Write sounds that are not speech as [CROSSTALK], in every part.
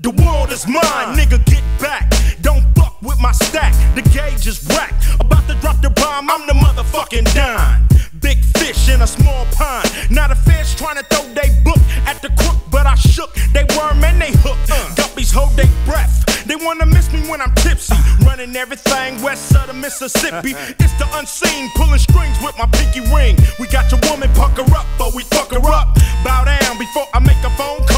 The world is mine, nigga, get back. Don't fuck with my stack, the gauge is whack. About to drop the bomb, I'm the motherfucking dime. Big fish in a small pond. Not a fish trying to throw they book at the crook, but I shook. They worm and they hook. Uh. Guppies hold they breath. They wanna miss me when I'm tipsy. Running everything west of the Mississippi. [LAUGHS] It's the unseen, pulling strings with my pinky ring. We got your woman pucker up, but we fuck her up. Bow down before I make a phone call.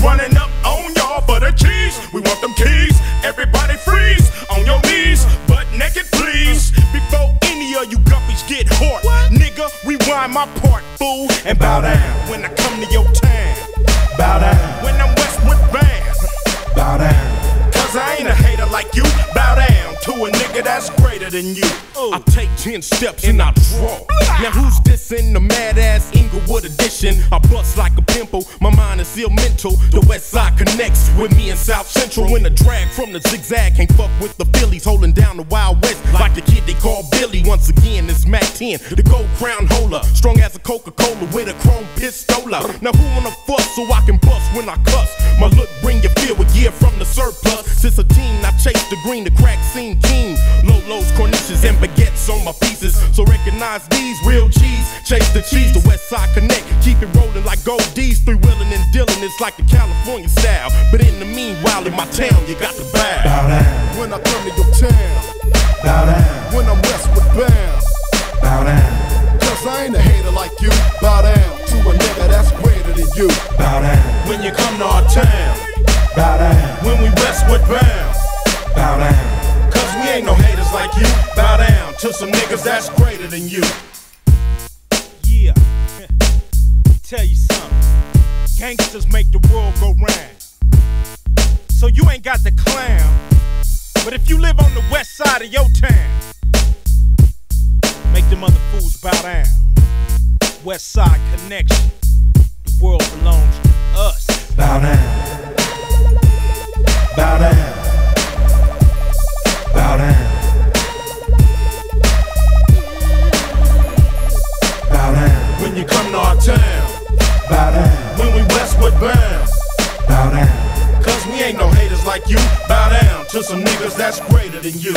Got 25 niggas running up on y'all for the cheese. We want them keys. Everybody freeze on your knees, butt naked, please. Before any of you guppies get hurt, nigga, rewind my part, fool, and bow down when I come to your town. Bow down, When I'm Westwood bound. bow down. Cause I ain't a hater like you. Bow down to a nigga that's greater than you. Oh. I take 10 steps and I draw. Now who's this in the mad ass Inglewood edition? I bust like a pimple, my mental. The west side connects with me in South Central. When the drag from the zigzag can't fuck with the Phillies, holding down the Wild West like the kid they call Billy. Once again, 10, the gold crown holder. Strong as a Coca Cola with a chrome pistola. Now who wanna fuss so I can bust when I cuss? My look bring you feel a year from the surplus. Since a teen, I chase the green, the crack scene king. Low lows, corniches, and baguettes on my pieces. So recognize these real cheese. Chase the cheese, the West Side Connect. Keep it rolling like gold D's. Three wheeling and dealing, it's like the California style. But in the meanwhile, in my town, you got the. Bow When I come to When you come to our town, bow down, when we Westwood bound. bow down. Cause we ain't no haters like you. Bow down to some niggas that's greater than you. Yeah. [LAUGHS] Tell you something. Gangsters make the world go round. So you ain't got the clown. But if you live on the west side of your town, make them other fools bow down. West side connection. The world belongs Bow down. Cause we ain't no haters like you. Bow down to some niggas that's greater than you.